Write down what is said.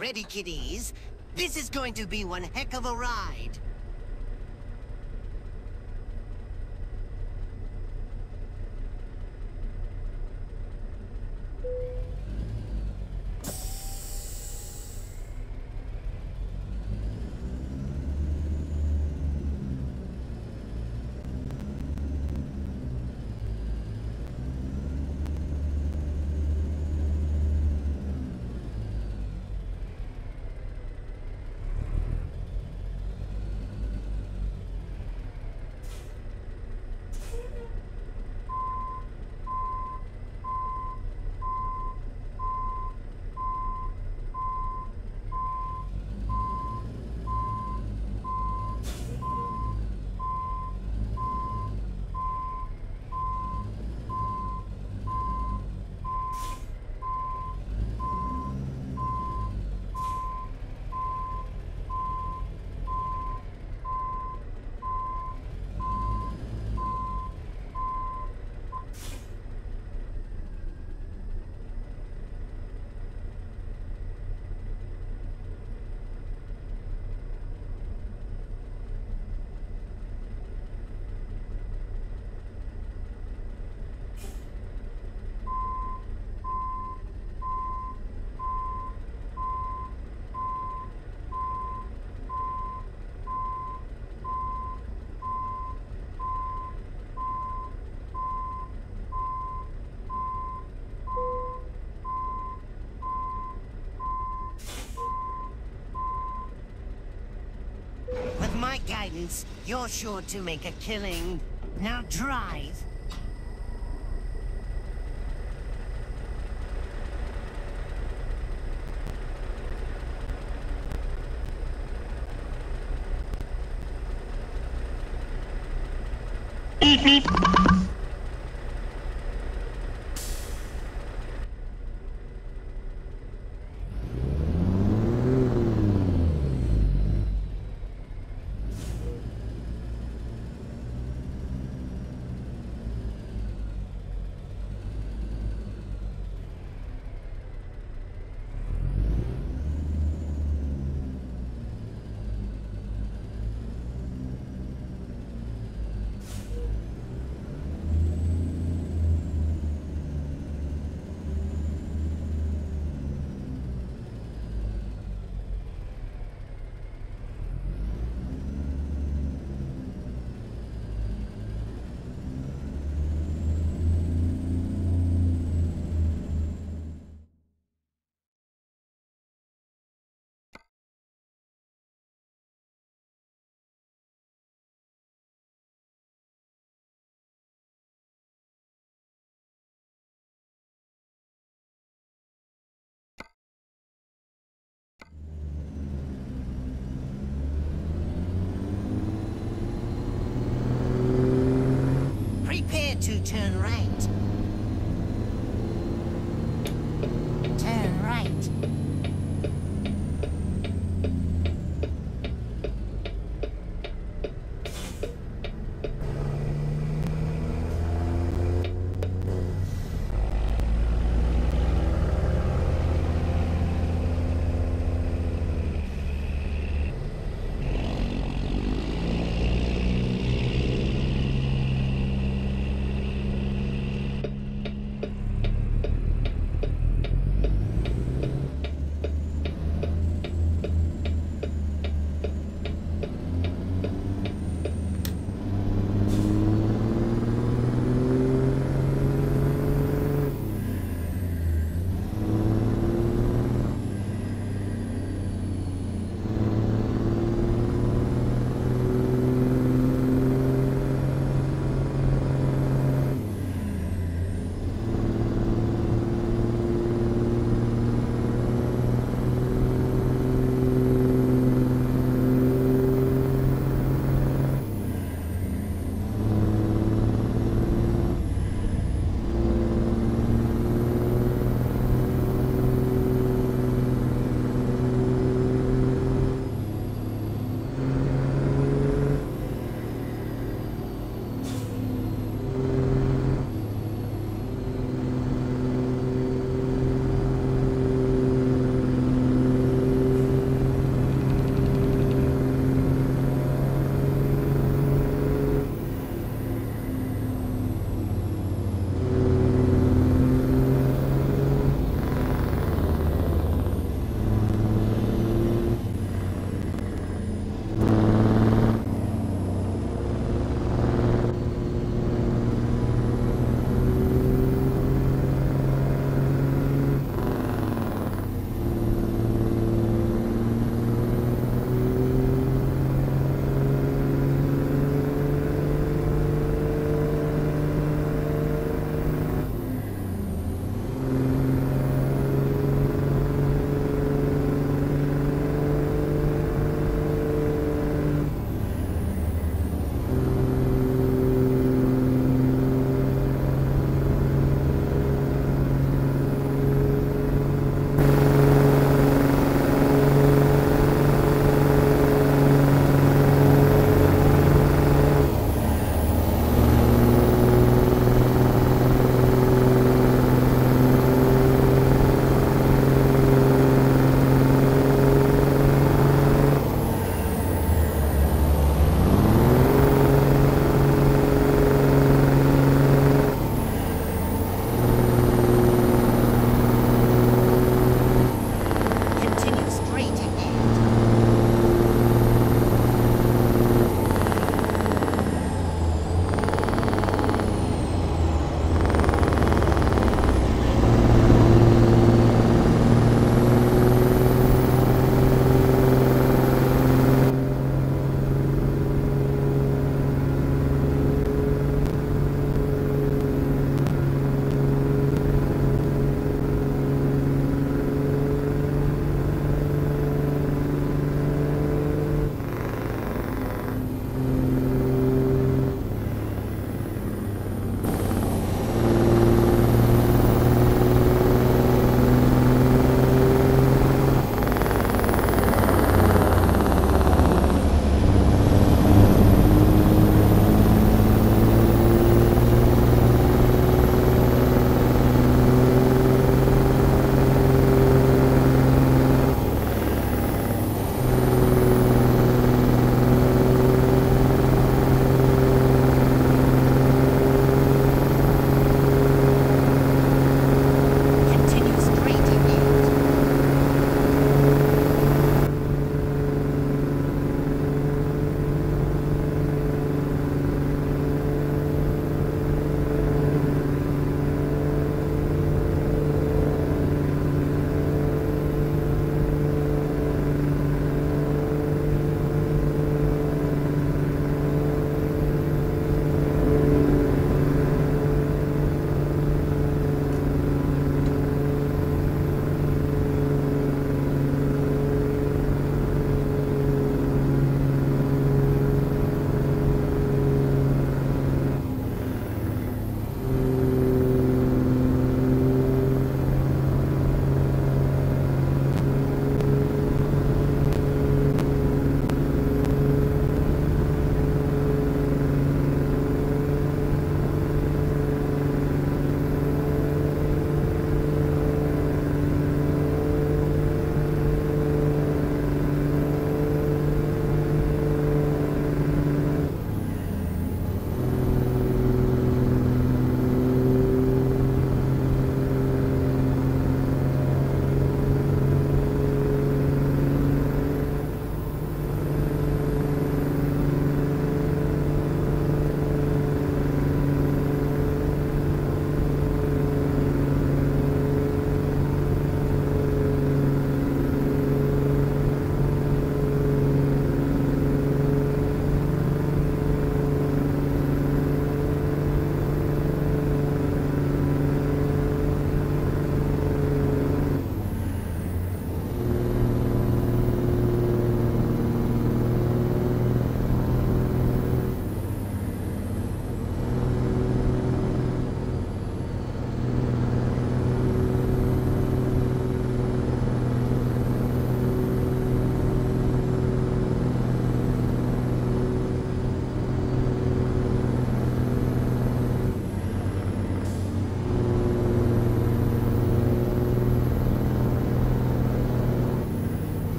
Ready, kiddies? This is going to be one heck of a ride. Guidance, you're sure to make a killing. Now drive. Beep beep. turn right.